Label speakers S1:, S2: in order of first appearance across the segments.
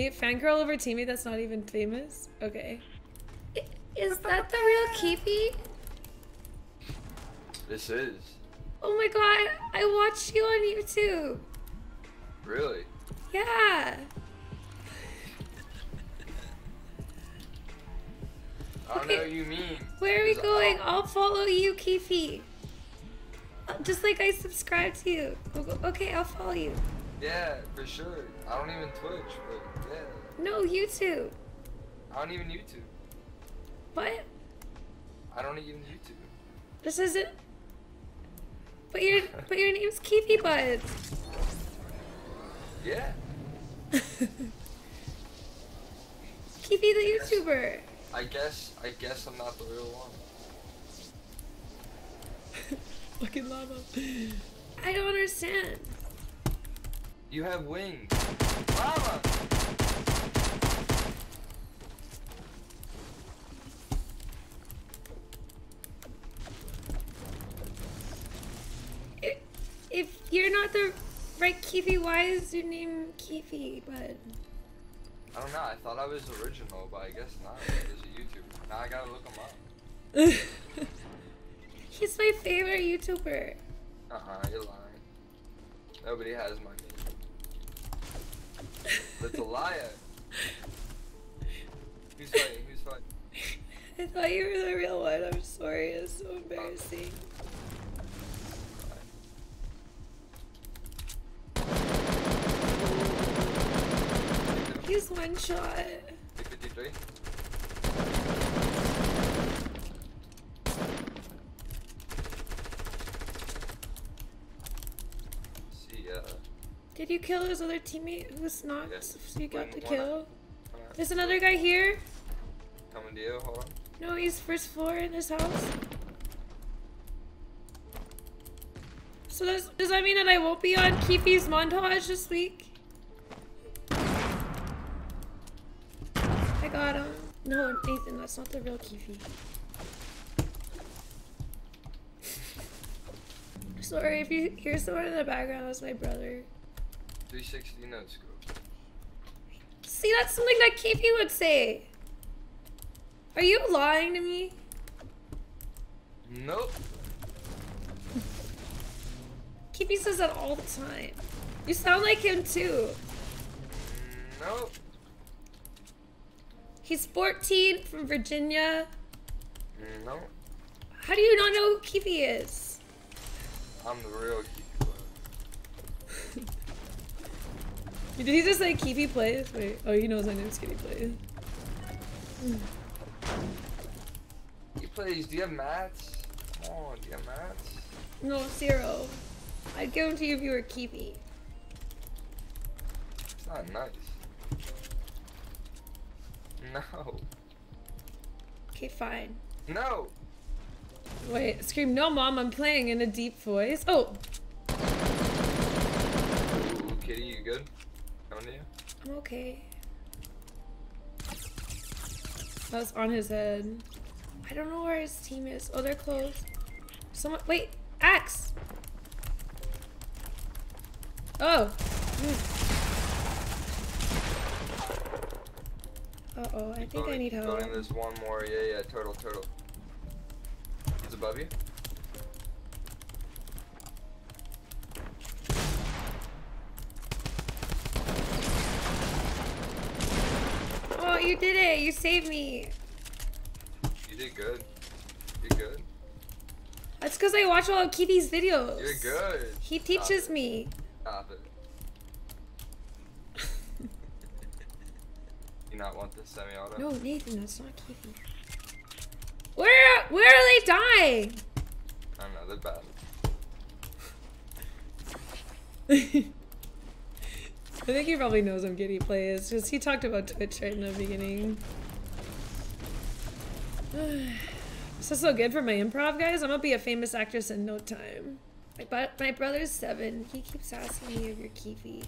S1: Be fangirl over teammate that's not even famous? Okay. Is that the real Keefy?
S2: This is.
S1: Oh my god, I watched you on YouTube.
S2: Really?
S1: Yeah.
S2: I don't
S1: Okay.
S2: know what you mean.
S1: Where are we going?
S2: I'll-
S1: I'll follow you, Keefy. Uh, Just like I subscribe to you. Okay, I'll follow you.
S2: Yeah, for sure. I don't even Twitch, but yeah.
S1: No, YouTube.
S2: I don't even YouTube.
S1: What?
S2: I don't even YouTube.
S1: This isn't. But your but your name's Keefy Buds.
S2: Yeah.
S1: Keefy the YouTuber.
S2: I guess I guess I'm not the real one.
S1: Fucking lava. I don't understand.
S2: You have wings. Mama!
S1: I- If you're not the right Keefy, why is your name Keefy Bud?
S2: I don't know. I thought I was original, but I guess not. There's a YouTuber. Now I gotta look him up.
S1: He's my favorite YouTuber.
S2: Uh-uh, you're lying. Nobody has my name. That's a liar. Who's fighting? Who's fighting?
S1: I thought you were the real one. I'm sorry. It's so embarrassing. He's one shot.
S2: 53? See, uh,
S1: Did you kill his other teammate who was knocked?
S2: Yes.
S1: So you got the kill? There's another guy here.
S2: coming to you. Hold on.
S1: No, he's first floor in this house. So does, does that mean that I won't be on Keefy's montage this week? I got him. No, Nathan, that's not the real Keefy. Sorry if you hear someone in the background, that's my brother.
S2: 360 no scope.
S1: See, that's something that Keefy would say. Are you lying to me?
S2: Nope.
S1: Keefy says that all the time. You sound like him too.
S2: Mm, nope.
S1: He's 14 from Virginia.
S2: Mm, nope.
S1: How do you not know who Keefy is?
S2: I'm the real
S1: Did he just say Keefy plays? Wait, oh, he knows my name's Keefy plays.
S2: He plays. Do you have mats? Come on, do you have mats?
S1: No, zero. I'd give him to you if you were Keefy.
S2: It's not nice. No.
S1: Okay, fine.
S2: No.
S1: Wait, scream, no mom, I'm playing in a deep voice. Oh,
S2: Ooh, kitty, you good? To you?
S1: I'm okay. That's on his head. I don't know where his team is. Oh, they're close. Someone, wait, Axe! Oh! Uh oh, I think I need help.
S2: Building this one more. Yeah, yeah. Turtle, turtle. He's above you.
S1: You did it! You saved me!
S2: You did good. You're good.
S1: That's because I watch all of Keefy's videos.
S2: You're good.
S1: He teaches
S2: it.
S1: me.
S2: Stop it. You not want this semi-auto?
S1: No, Nathan, that's not Keefy. Where, where are they dying?
S2: I don't know. They're bad.
S1: I think he probably knows I'm Kitty plays because he talked about Twitch right in the beginning. this is so good for my improv, guys. I'm gonna be a famous actress in no time. My, but my brother's seven. He keeps asking me if you're Keefy.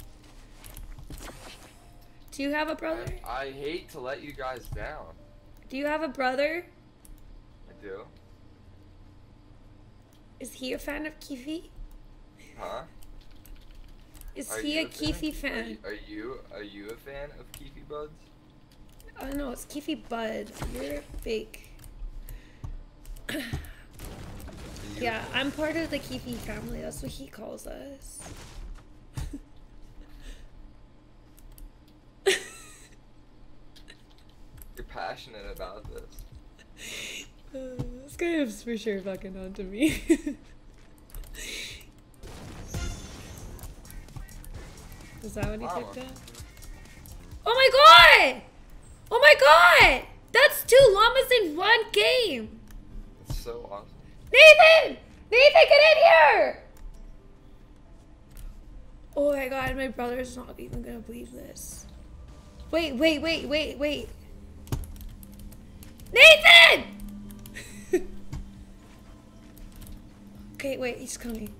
S1: Do you have a brother?
S2: I hate to let you guys down.
S1: Do you have a brother?
S2: I do.
S1: Is he a fan of Keefy?
S2: Huh?
S1: Is
S2: Are
S1: he
S2: you
S1: a Keefy
S2: Are
S1: fan?
S2: you, are you are you a fan of Keefy Buds?
S1: Oh no, it's Keefy buds. You're fake.
S2: You-
S1: Yeah, I'm part of the Keefy family. That's what he calls us.
S2: You're passionate about this.
S1: Uh, this guy is for sure fucking onto me. is that what he picked up? Oh my god! Oh my god! That's two llamas in one game!
S2: It's so awesome.
S1: Nathan! Nathan, get in here! Oh my god, my brother's not even gonna believe this. Wait, wait, wait, wait, wait. Nathan! okay, wait, he's coming.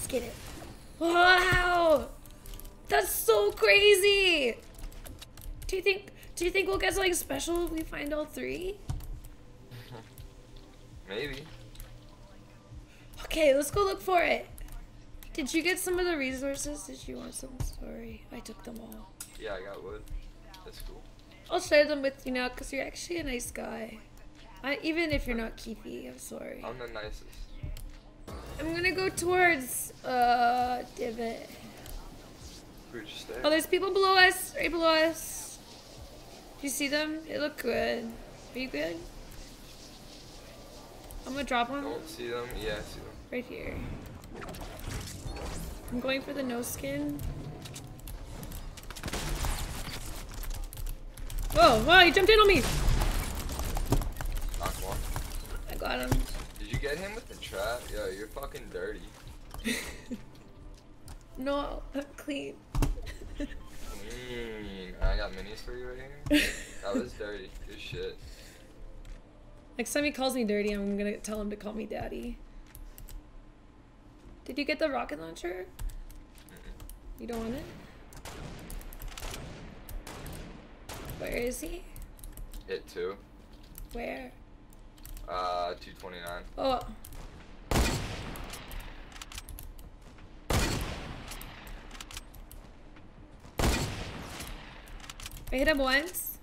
S1: Let's get it. Wow! That's so crazy! Do you think do you think we'll get something special if we find all three?
S2: Maybe.
S1: Okay, let's go look for it. Did you get some of the resources? Did you want some? Sorry, I took them all.
S2: Yeah, I got wood. That's cool.
S1: I'll share them with you now because you're actually a nice guy. I, even if you're not Keefy, I'm sorry.
S2: I'm the nicest.
S1: I'm gonna go towards uh divot.
S2: We're just there.
S1: Oh, there's people below us, right below us. Do you see them? They look good. Are you good? I'm gonna drop one
S2: Don't see them. Yeah, I see them.
S1: right here. I'm going for the no skin. Whoa, wow, he jumped in on me! I got him.
S2: Did you get him with the trap? Yo, you're fucking dirty.
S1: No, I'm clean.
S2: Clean. Mm, I got minis for you right here. That was dirty. Good shit.
S1: Next time he calls me dirty, I'm gonna tell him to call me daddy. Did you get the rocket launcher? You don't want it? Where is he?
S2: Hit two.
S1: Where?
S2: Uh, 229.
S1: Oh. I hit him once.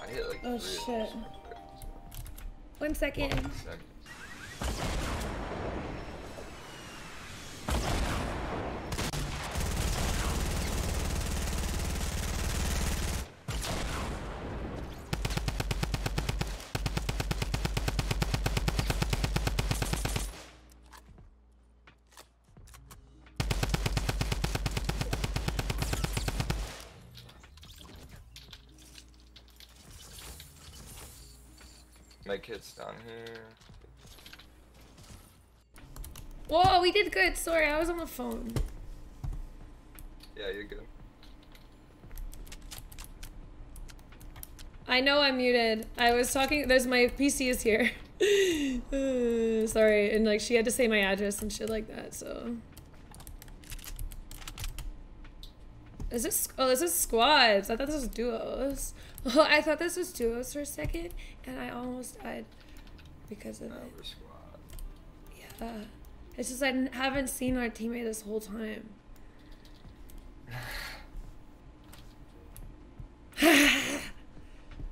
S2: I hit like
S1: Oh, shit. One second.
S2: One second. My kid's down here.
S1: Whoa, we did good. Sorry, I was on the phone.
S2: Yeah, you're good.
S1: I know I'm muted. I was talking. There's my PC is here. Uh, sorry, and like she had to say my address and shit like that. So. Is this? Oh, this is squads. I thought this was duos. Oh, I thought this was duos for a second, and I almost died because of
S2: Now
S1: it. Yeah. It's just I haven't seen our teammate this whole time.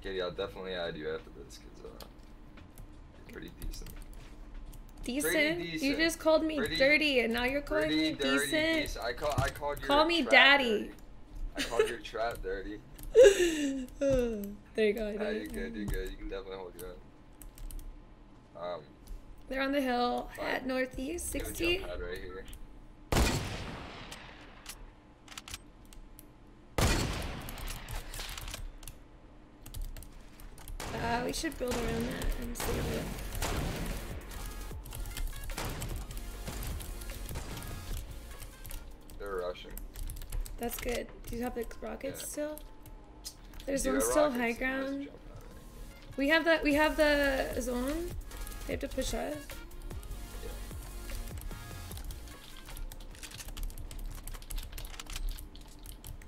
S2: Katie, I'll definitely add you after this because uh, you're pretty decent.
S1: Decent? You
S2: decent.
S1: just called me
S2: Pretty-
S1: dirty, and now you're calling me decent.
S2: decent. I call I called your
S1: Call me daddy.
S2: dirty. I called your trap dirty.
S1: there you go. I did
S2: you're good. You're good. You can definitely hold your own. Um,
S1: They're on the hill
S2: Fine.
S1: at northeast 60.
S2: jump pad right here.
S1: Uh, we should build around that and save it. That's good. Do you have the rockets
S2: Yeah.
S1: still? There's one still high
S2: so there's a
S1: ground.
S2: jump pad right
S1: We have the we have the zone. They have to push us.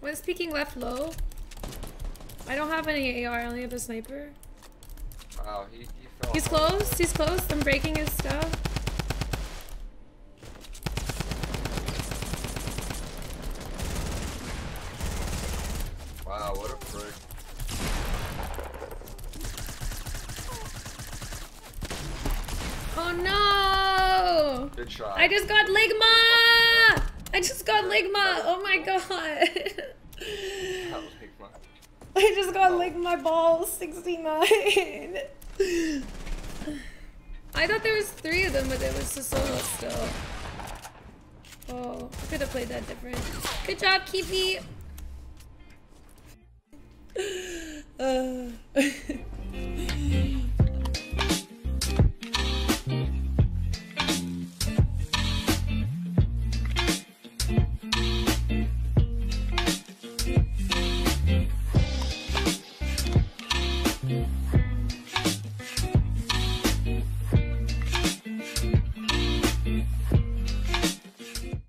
S1: One's peeking left low. I don't have any AR. I only have a sniper.
S2: Wow, he, he fell.
S1: He's close. He's close. I'm breaking his stuff.
S2: Wow, what a frick.
S1: Oh
S2: shot.
S1: I just got Ligma! I just got Ligma! Oh my god!
S2: That was big.
S1: I just got
S2: Oh.
S1: Ligma ball 69! I thought there was three of them, but there was a solo still. Oh, I could have played that different. Good job, Keefy! Uh,